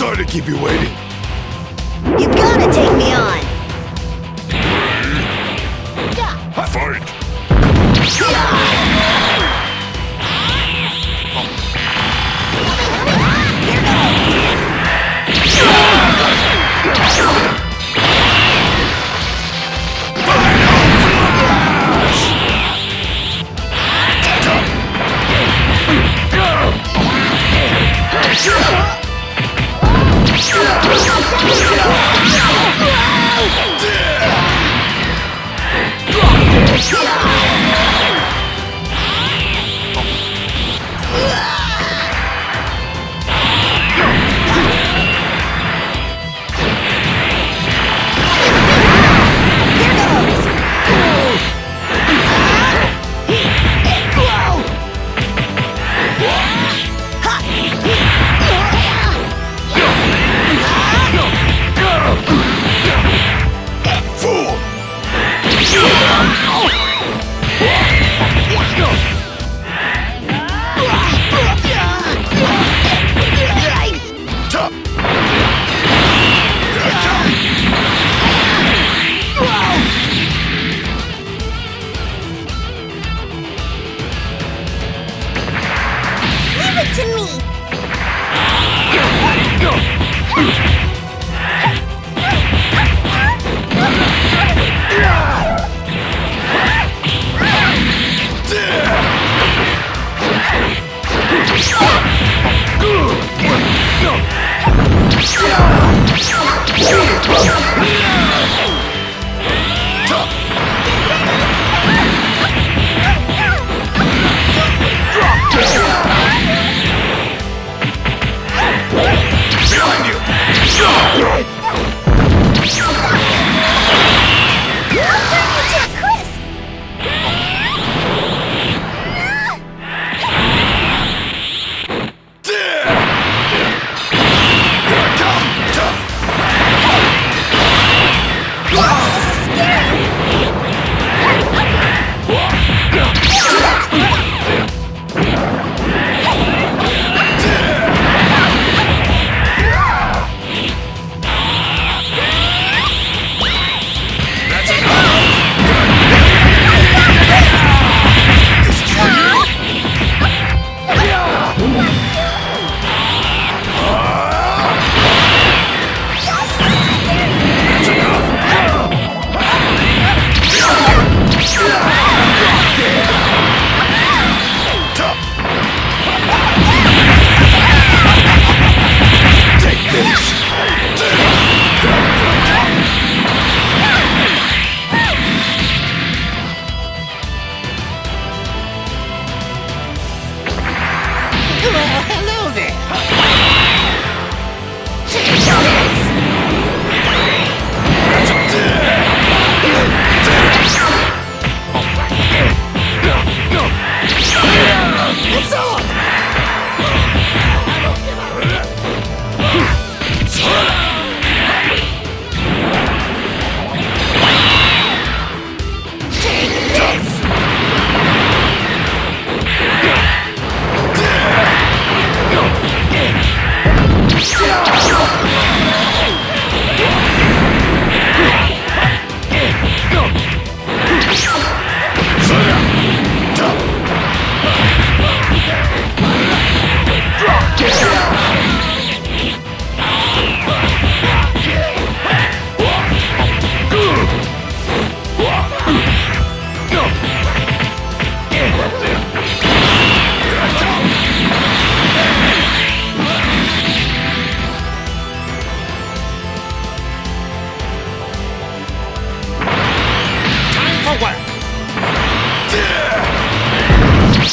Sorry to keep you waiting. You gotta take me on! Fight!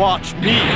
Watch me!